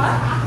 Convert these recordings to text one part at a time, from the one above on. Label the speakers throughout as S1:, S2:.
S1: What?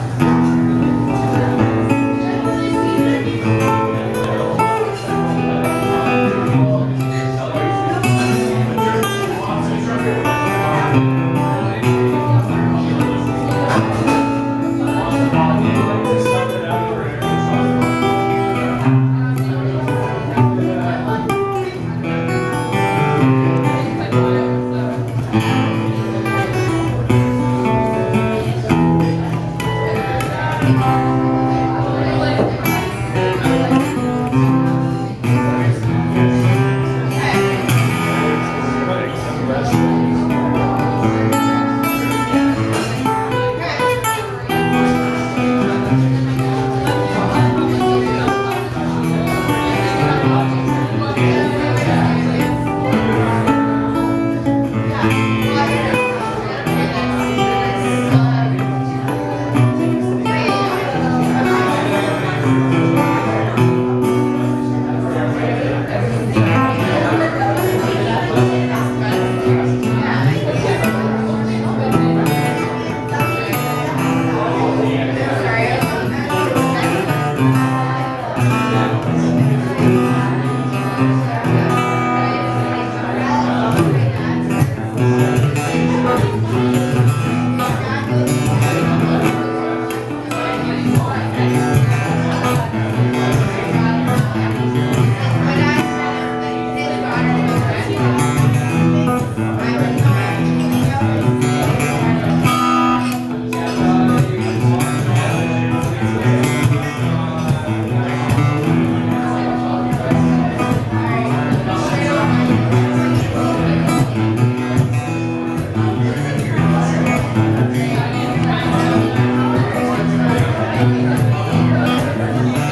S1: Amen.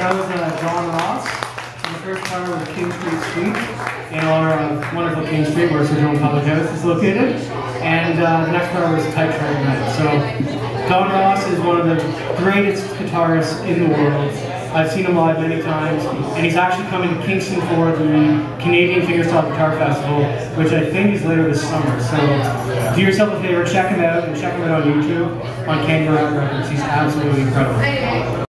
S1: That was uh, Don Ross. The first part was King Street Suite in our uh, wonderful King Street where John Public House is located. And uh, the next part was Tight Trite Night. So Don Ross is one of the greatest guitarists in the world.
S2: I've seen him live many times, and he's actually coming to Kingston for the Canadian Fingerstyle Guitar Festival, which I think is later this summer. So do yourself a favor, check him out, and check him out on YouTube on Candyrat Records. He's absolutely incredible.